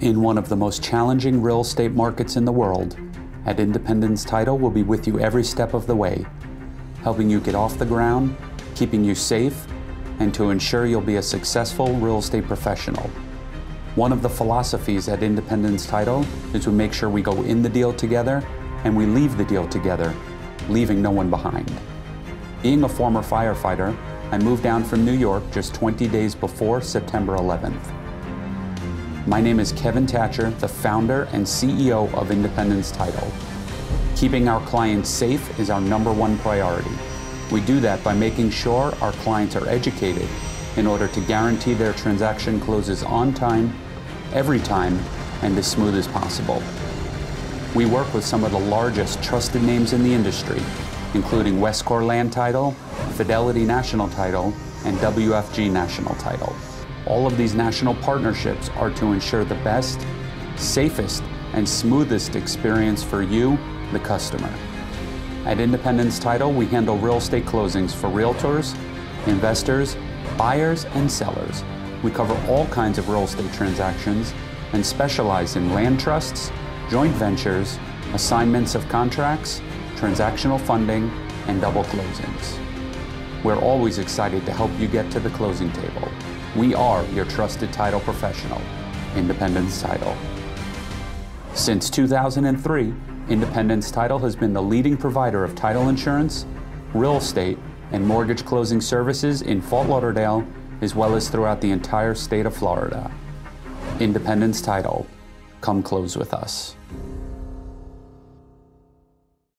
In one of the most challenging real estate markets in the world, at Independence Title we'll be with you every step of the way, helping you get off the ground, keeping you safe, and to ensure you'll be a successful real estate professional. One of the philosophies at Independence Title is to make sure we go in the deal together and we leave the deal together, leaving no one behind. Being a former firefighter, I moved down from New York just 20 days before September 11th. My name is Kevin Tacher, the founder and CEO of Independence Title. Keeping our clients safe is our number one priority. We do that by making sure our clients are educated in order to guarantee their transaction closes on time, every time, and as smooth as possible. We work with some of the largest trusted names in the industry, including Westcor Land Title, Fidelity National Title, and WFG National Title. All of these national partnerships are to ensure the best, safest, and smoothest experience for you, the customer. At Independence Title, we handle real estate closings for realtors, investors, buyers, and sellers. We cover all kinds of real estate transactions and specialize in land trusts, joint ventures, assignments of contracts, transactional funding, and double closings. We're always excited to help you get to the closing table. We are your trusted title professional, Independence Title. Since 2003, Independence Title has been the leading provider of title insurance, real estate, and mortgage closing services in Fort Lauderdale, as well as throughout the entire state of Florida. Independence Title. Come close with us.